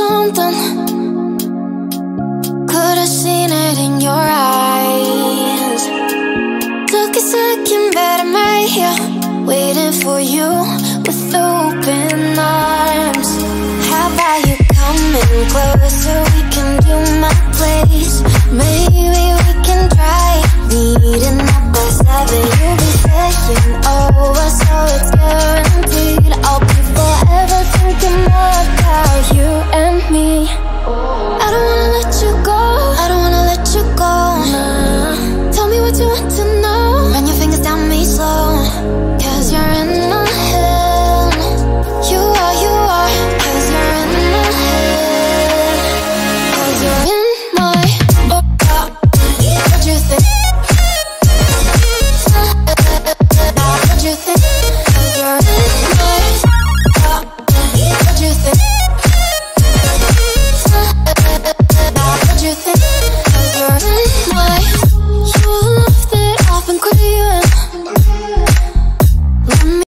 something. Could have seen it in your eyes. Took a second, but I'm right here Waiting for you with open arms. How about you coming closer? We can do my place. Maybe we can try Meeting up by seven. to tonight